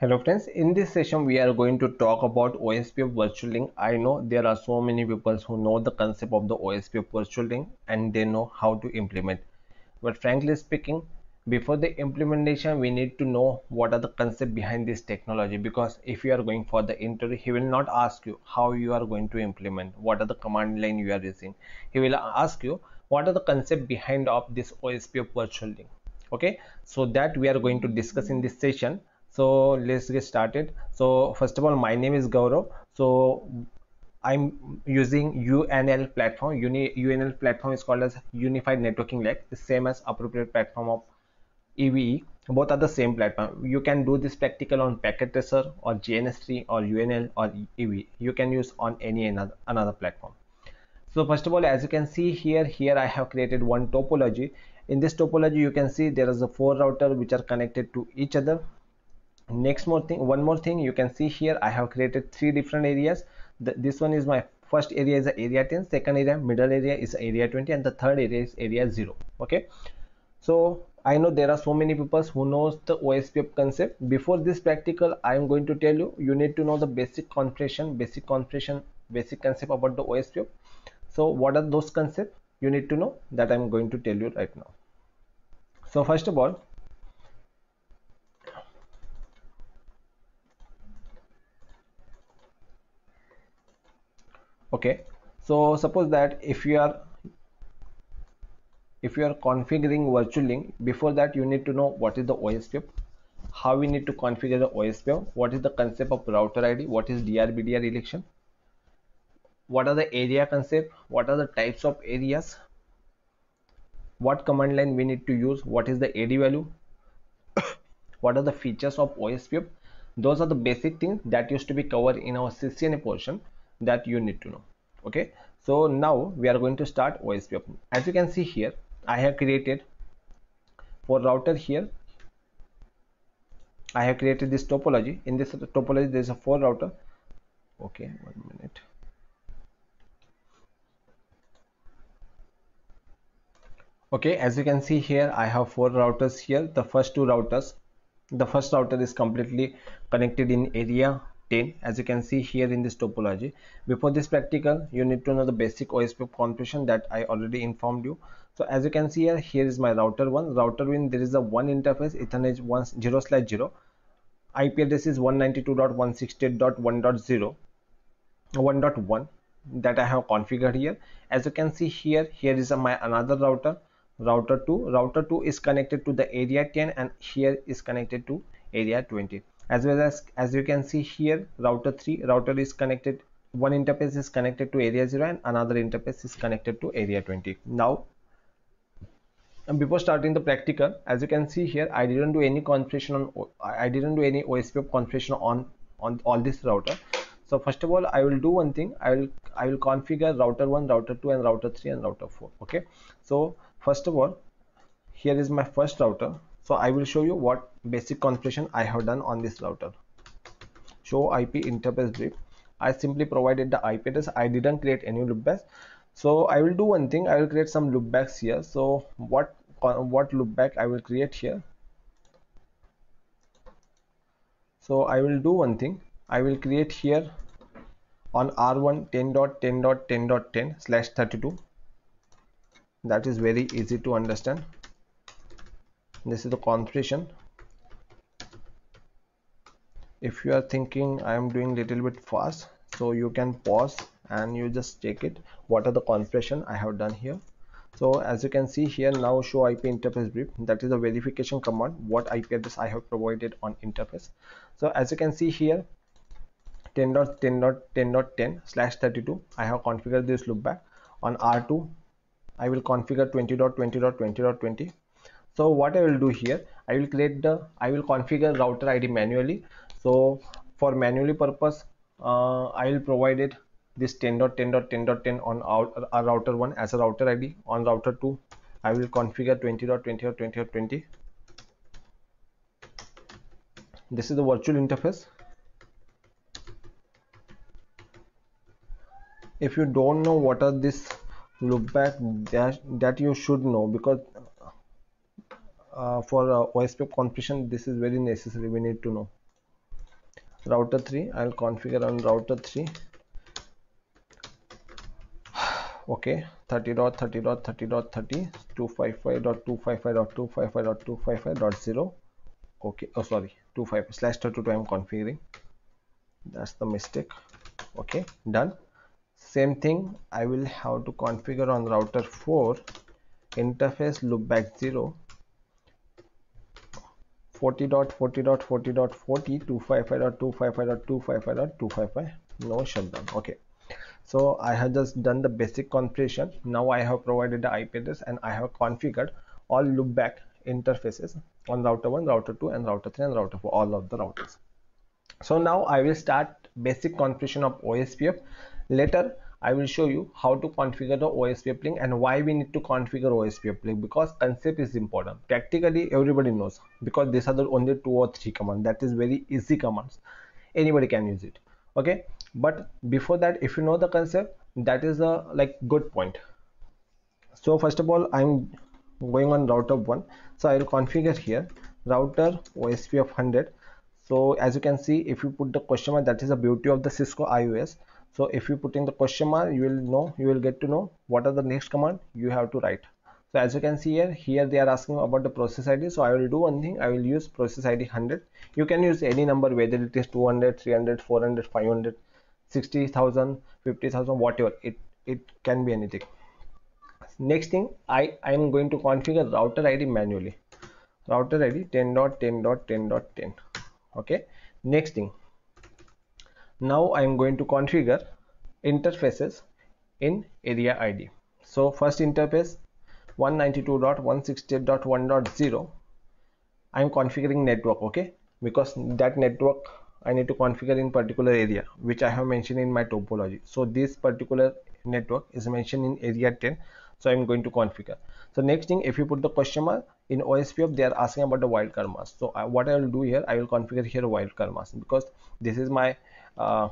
Hello friends, in this session we are going to talk about OSPF virtual link. I know there are so many people who know the concept of the OSPF virtual link and they know how to implement. But frankly speaking, before the implementation we need to know what are the concept behind this technology. Because if you are going for the interview he will not ask you how you are going to implement what are the command line you are using. He will ask you what are the concept behind of this OSPF virtual link. Okay? So that we are going to discuss in this session so let's get started. So first of all my name is Gaurav. So I'm using UNL platform. Uni UNL platform is called as Unified Networking Layer the same as appropriate platform of EVE both are the same platform. You can do this practical on packet tracer or GNS3 or UNL or EVE you can use on any another, another platform. So first of all as you can see here here I have created one topology. In this topology you can see there is a four router which are connected to each other next more thing one more thing you can see here i have created three different areas. The, this one is my first area is area 10 second area middle area is area 20 and the third area is area 0 okay? So i know there are so many people who knows the ospf concept. Before this practical i am going to tell you you need to know the basic configuration basic configuration basic concept about the ospf so what are those concepts you need to know that i'm going to tell you right now. So first of all okay. So suppose that if you are if you are configuring virtual link before that you need to know what is the OSPF how we need to configure the OSPF what is the concept of router ID what is DRBDR election what are the area concept what are the types of areas what command line we need to use what is the AD value what are the features of OSPF those are the basic things that used to be covered in our CCNA portion that you need to know okay? So now we are going to start OSPF as you can see here I have created for router here. I have created this topology. In this topology there is a four router. Okay one minute. Okay as you can see here I have four routers here. The first two routers the first router is completely connected in area 10 as you can see here in this topology. Before this practical you need to know the basic OSPF configuration that I already informed you. So as you can see here here is my router one. Router one there is a one interface ethernet 1 0 slash 0 IP address is 192.168.1.0 1.1 that I have configured here. As you can see here here is a, my another router router 2 router 2 is connected to the area 10 and here is connected to area 20 as well as as you can see here router 3 router is connected one interface is connected to area 0 and another interface is connected to area 20 now before starting the practical as you can see here i didn't do any configuration on i didn't do any ospf configuration on on all this router. So first of all i will do one thing i will i will configure router 1 router 2 and router 3 and router 4 okay? So first of all here is my first router so i will show you what basic configuration i have done on this router. Show ip interface brief i simply provided the ip address. I didn't create any loopbacks. So i will do one thing. I will create some loopbacks here. So what what loopback i will create here? So i will do one thing. I will create here on r1 10.10.10.10 slash 32 that is very easy to understand this is the configuration if you are thinking I am doing little bit fast so you can pause and you just check it. What are the configuration I have done here? So as you can see here now show IP interface brief. That is a verification command what IP address I have provided on interface. So as you can see here 10.10.10.10 slash 32 I have configured this loopback. On R2 I will configure 20.20.20.20 so what I will do here I will create the I will configure router ID manually. So for manually purpose uh, I will provide it this 10.10.10.10 on our, router 1 as a router ID on router 2 I will configure 20.20.20.20 this is the virtual interface. If you don't know what are this loopback that that you should know because uh, for uh, OSPF configuration this is very necessary. We need to know. Router 3 I'll configure on router 3 okay 30.30.30.30 255.255.255.255.0 okay oh sorry 25 slash 32 I'm configuring. That's the mistake. Okay done. Same thing I will have to configure on router 4 interface loopback 0 40.40.40.40 255.255.255.255 no shutdown okay. So I have just done the basic configuration. Now I have provided the IP address and I have configured all loopback interfaces on router 1 router 2 and router 3 and router 4 all of the routers. So now I will start basic configuration of OSPF later I will show you how to configure the OSPF link and why we need to configure OSPF link because concept is important. Practically everybody knows because these are the only two or three commands. That is very easy commands. Anybody can use it. Okay? But before that if you know the concept that is a like good point. So first of all i'm going on router 1 so i will configure here router ospf 100 so as you can see if you put the question mark that is the beauty of the cisco ios so if you put in the question mark you will know you will get to know what are the next command you have to write. So as you can see here here they are asking about the process id so i will do one thing. I will use process id 100 you can use any number whether it is 200 300 400 500 60,000 50,000 whatever. It it can be anything. Next thing I I am going to configure router ID manually. Router ID 10.10.10.10 okay? Next thing now I am going to configure interfaces in area ID so first interface 192.168.1.0 I am configuring network okay? Because that network I need to configure in particular area which I have mentioned in my topology. So this particular network is mentioned in area 10 so I'm going to configure. So next thing if you put the question mark in OSPF they are asking about the wildcard mask. So I, what I will do here I will configure here wildcard mask because this is my uh,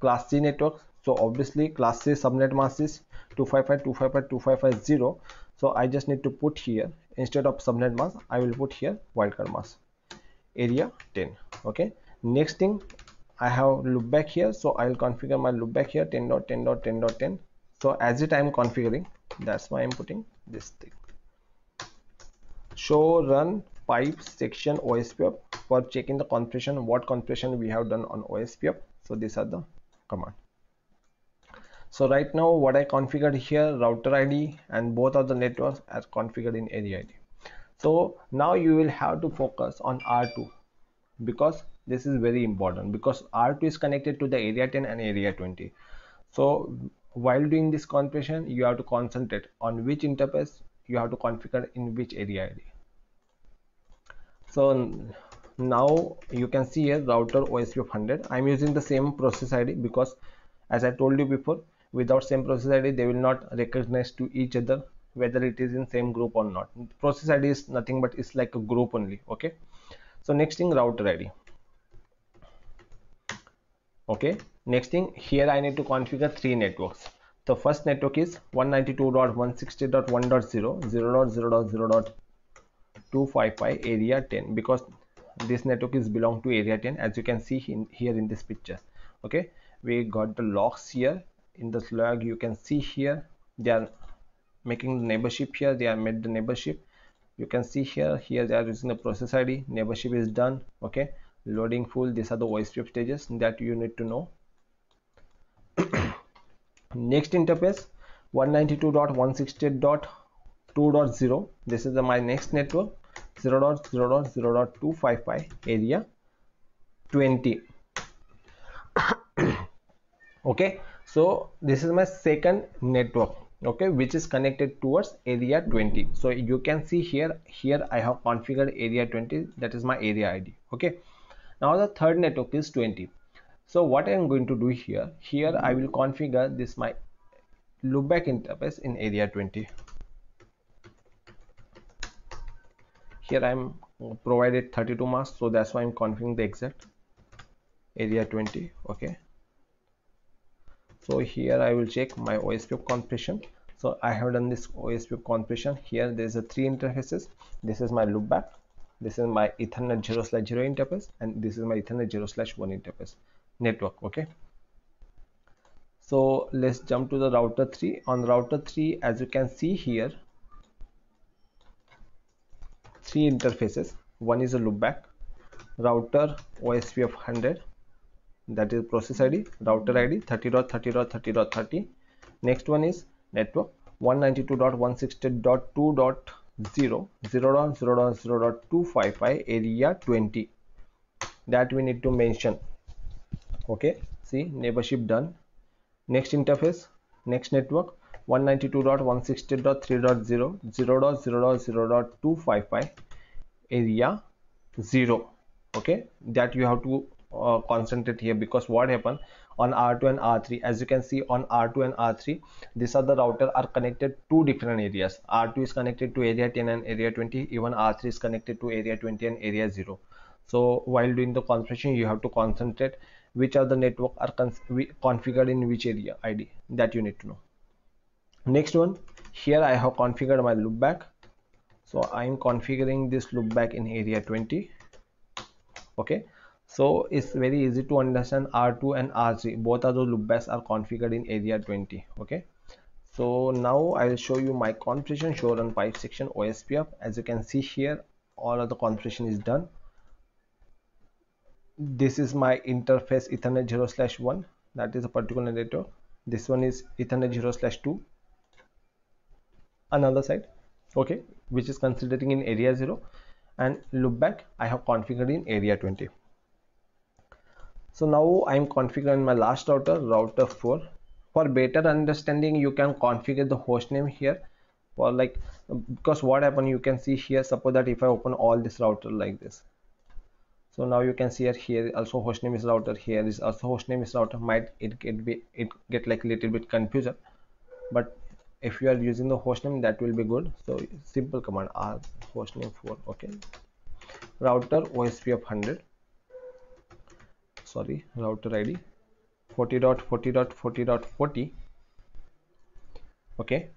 class C network. So obviously class C subnet mask is 255.255.255.0 so I just need to put here instead of subnet mask I will put here wildcard mask area 10 okay? Next thing I have loopback here. So I will configure my loopback here 10.10.10.10 so as it I am configuring that's why I'm putting this thing. Show run pipe section OSPF for checking the configuration what configuration we have done on OSPF so these are the command. So right now what I configured here router ID and both of the networks are configured in area ID so now you will have to focus on R2 because this is very important because R2 is connected to the area 10 and area 20 so while doing this configuration you have to concentrate on which interface you have to configure in which area ID so now you can see here router osp 100 I'm using the same process ID because as I told you before without same process ID they will not recognize to each other whether it is in same group or not. Process ID is nothing but it's like a group only okay? So next thing router id okay? Next thing here i need to configure three networks. The first network is 192.160.1.0 0.0.0.255 area 10 because this network is belong to area 10 as you can see in, here in this picture. Okay? We got the logs here. In this log you can see here they are making the neighborship here. They are made the neighborship. You can see here here they are using the process id neighborship is done. Okay? Loading full. These are the OSPF stages that you need to know. Next interface 192.168.2.0 this is the, my next network 0.0.0.255 area 20 okay so this is my second network okay which is connected towards area 20 so you can see here here i have configured area 20 that is my area id okay. Now the third network is 20 so what i am going to do here here i will configure this my loopback interface in area 20 here i'm uh, provided 32 masks so that's why i'm configuring the exact area 20 okay? So here I will check my OSPF configuration so I have done this OSPF configuration here there is a three interfaces. This is my loopback this is my ethernet 0 slash 0 interface and this is my ethernet 0 slash 1 interface network okay? So let's jump to the router 3 on router 3 as you can see here three interfaces. One is a loopback router ospf 100 that is process id router id 30.30.30.30 next one is network 192.168.2.0 0.0.0.255 area 20 that we need to mention. Okay see neighborship done. Next interface next network 192.168.3.0 0.0.0.255 area 0 okay? That you have to uh, concentrate here because what happened on R2 and R3 as you can see on R2 and R3 these are the router are connected to different areas. R2 is connected to area 10 and area 20 even R3 is connected to area 20 and area 0 so while doing the configuration you have to concentrate which are the network are configured in which area ID that you need to know next one. Here I have configured my loopback so I'm configuring this loopback in area 20 okay. So it's very easy to understand r2 and r3 both of those loopbacks are configured in area 20 okay. So now i'll show you my configuration show run pipe section ospf as you can see here all of the configuration is done. This is my interface ethernet 0 slash 1 that is a particular network. This one is ethernet 0 slash 2 another side okay which is considering in area 0 and loopback i have configured in area 20 so now i'm configuring my last router router 4 for better understanding you can configure the host name here. For like because what happened you can see here suppose that if i open all this router like this. So now you can see that here also host name is router here is also host name is router. Might it get be it get like a little bit confusion but if you are using the host name that will be good. So simple command r host name 4 okay. Router ospf 100 sorry router id 40.40.40.40 okay.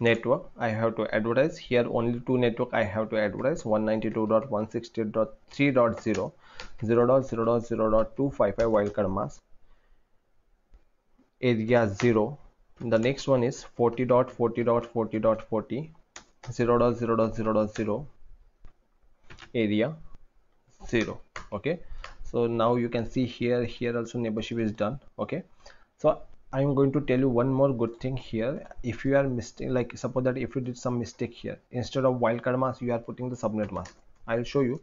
Network i have to advertise. Here only two network i have to advertise. 192.168.3.0 0.0.0.255 wildcard mask. Area 0 the next one is 40.40.40.40 0.0.0.0 area 0 okay? So now you can see here here also neighborship is done okay? So i'm going to tell you one more good thing here. If you are mistake like suppose that if you did some mistake here instead of wildcard mask you are putting the subnet mask. I'll show you.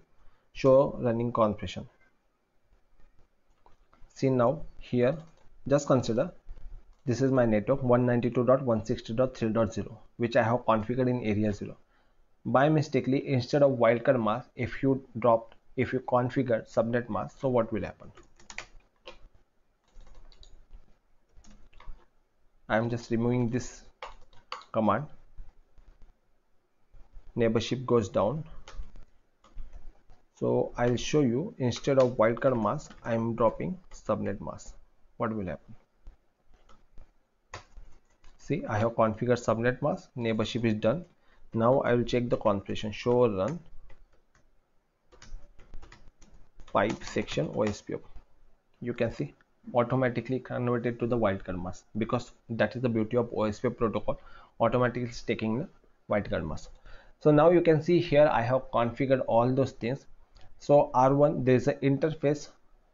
Show running configuration. See now here just consider this is my network 192.160.3.0 which i have configured in area 0 by mistakenly instead of wildcard mask if you dropped if you configure subnet mask so what will happen? I am just removing this command. Neighborship goes down. So I'll show you instead of wildcard mask I am dropping subnet mask. What will happen see I have configured subnet mask. Neighborship is done. Now I will check the configuration. Show run. Pipe section OSPF you can see automatically converted to the wildcard mask because that is the beauty of OSPF protocol. Automatically taking the wildcard mask. So now you can see here I have configured all those things. So R1 there is an interface.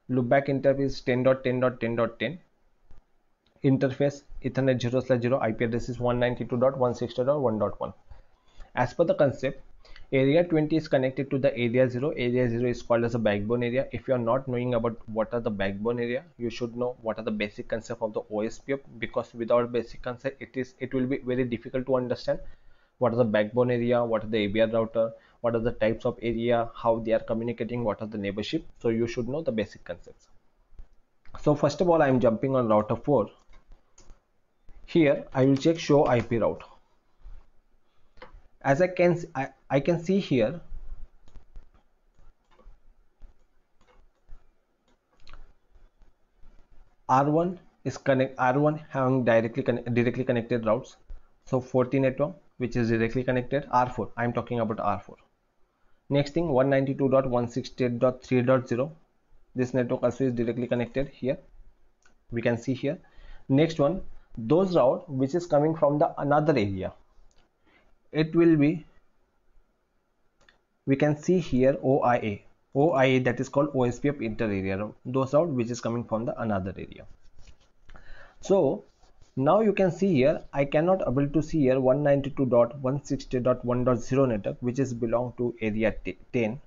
Loopback interface 10.10.10.10 interface ethernet 0 slash 0 IP address is 192.160.1.1 as per the concept area 20 is connected to the area 0 area 0 is called as a backbone area. If you are not knowing about what are the backbone area you should know what are the basic concept of the ospf because without basic concept it is it will be very difficult to understand what are the backbone area what are the abr router what are the types of area how they are communicating what are the neighborship. So you should know the basic concepts. So first of all i am jumping on router 4 here i will check show ip route. As I can I, I can see here R1 is connect R1 having directly directly connected routes. So 40 network which is directly connected R4 I'm talking about R4 next thing 192.168.3.0 this network also is directly connected here. We can see here. Next one those route which is coming from the another area. It will be we can see here OIA OIA that is called OSPF inter area those route which is coming from the another area. So now you can see here I cannot able to see here 192.160.1.0 network which is belong to area 10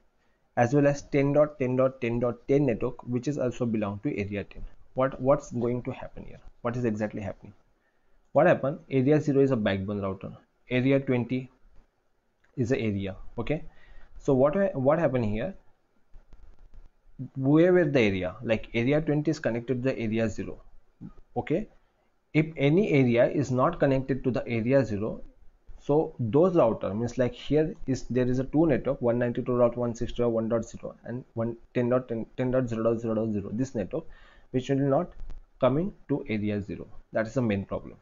as well as 10.10.10.10 network which is also belong to area 10 what what's going to happen here what is exactly happening? What happened? Area 0 is a backbone router. Area 20 is the area okay? So what what happened here? Wherever the area? Like area 20 is connected to the area 0 okay? If any area is not connected to the area 0 so those router means like here is there is a two network 192.160.1.0 and 10.10.0.0 this network which will not coming to area 0 that is the main problem.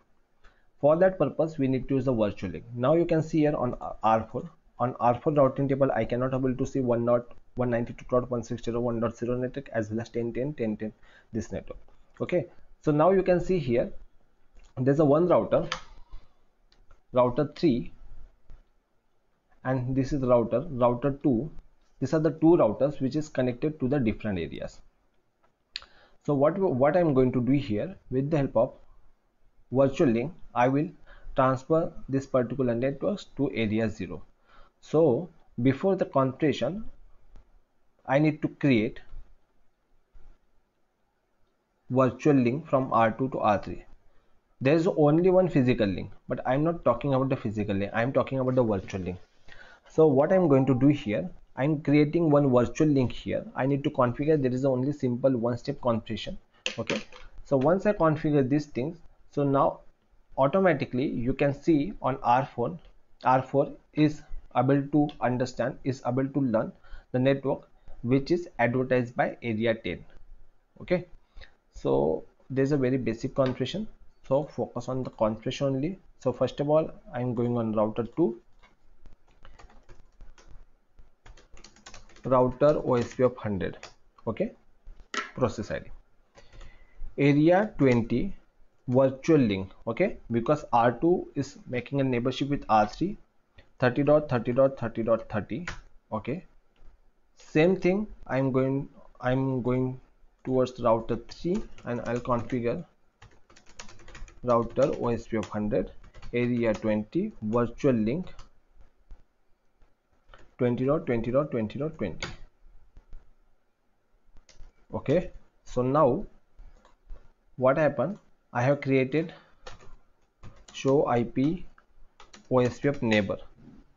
For that purpose we need to use the virtual link. Now you can see here on r4 on r4 routing table i cannot able to see 1 not 192.160.1.0 network as well as 10.10 10.10 this network. Okay. So now you can see here there's a one router router 3 and this is router router 2 these are the two routers which is connected to the different areas so what what i'm going to do here with the help of virtual link i will transfer this particular networks to area 0 so before the configuration i need to create virtual link from r2 to r3 there is only one physical link but i'm not talking about the physical link. I'm talking about the virtual link. So what i'm going to do here i'm creating one virtual link here. I need to configure. There is only simple one step configuration. Okay. So once i configure these things so now automatically you can see on r4 r4 is able to understand is able to learn the network which is advertised by area 10 okay. So there's a very basic configuration. So focus on the configuration only. So first of all i'm going on router 2 router ospf 100 okay? Process id area 20 virtual link okay? Because r2 is making a neighborship with r3 30.30.30.30 okay? Same thing i'm going i'm going towards router 3 and i'll configure router OSPF 100 area 20 virtual link 20.20.20.20 okay so now what happened? I have created show IP OSPF neighbor.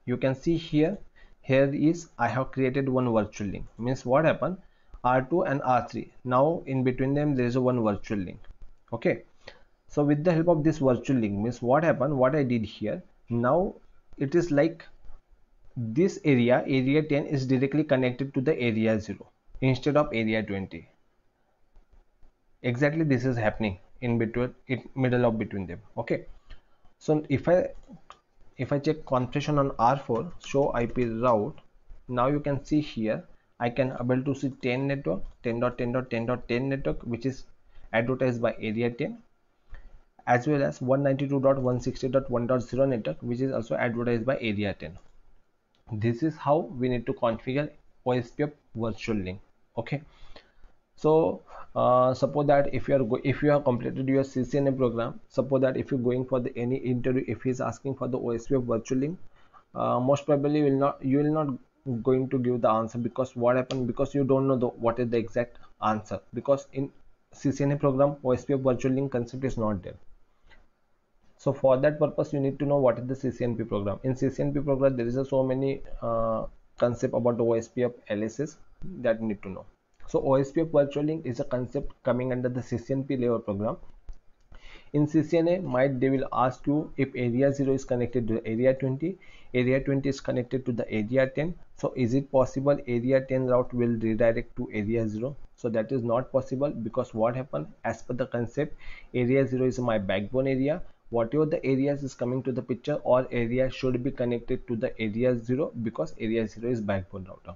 You can see here here is I have created one virtual link. Means what happened? R2 and R3 now in between them there is a one virtual link. Okay so with the help of this virtual link means what happened? What i did here now it is like this area area 10 is directly connected to the area 0 instead of area 20 exactly this is happening in between in middle of between them okay? So if i if i check configuration on r4 show ip route now you can see here i can able to see 10 network 10.10.10.10 network which is advertised by area 10 as well as 192.160.1.0 network which is also advertised by area 10 this is how we need to configure OSPF virtual link. Okay. So uh, suppose that if you are if you have completed your CCNA program suppose that if you're going for the any interview if he's asking for the OSPF virtual link uh, most probably will not you will not going to give the answer because what happened because you don't know the what is the exact answer. Because in CCNA program OSPF virtual link concept is not there so for that purpose you need to know what is the ccnp program. In ccnp program there is a so many uh, concept about the ospf lss that you need to know. So ospf virtual link is a concept coming under the ccnp level program. In ccna might they will ask you if area 0 is connected to area 20 area 20 is connected to the area 10 so is it possible area 10 route will redirect to area 0 so that is not possible because what happened as per the concept area 0 is my backbone area whatever the areas is coming to the picture or area should be connected to the area 0 because area 0 is backbone router.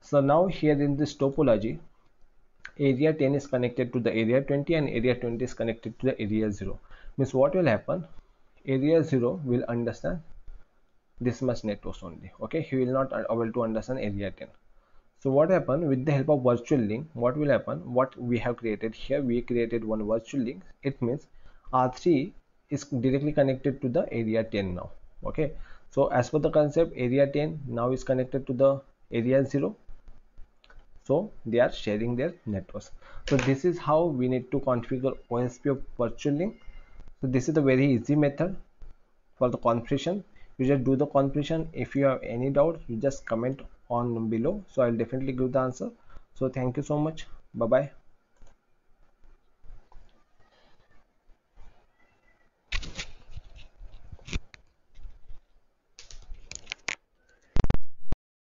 So now here in this topology area 10 is connected to the area 20 and area 20 is connected to the area 0 means what will happen? Area 0 will understand this much networks only. Okay he will not able to understand area 10 so what happened? With the help of virtual link what will happen? What we have created here we created one virtual link. It means r3 is directly connected to the area 10 now okay? So as per the concept area 10 now is connected to the area 0 so they are sharing their networks. So this is how we need to configure OSPF virtual link. So this is a very easy method for the configuration. You just do the configuration. If you have any doubt you just comment on below. So i'll definitely give the answer. So thank you so much. Bye bye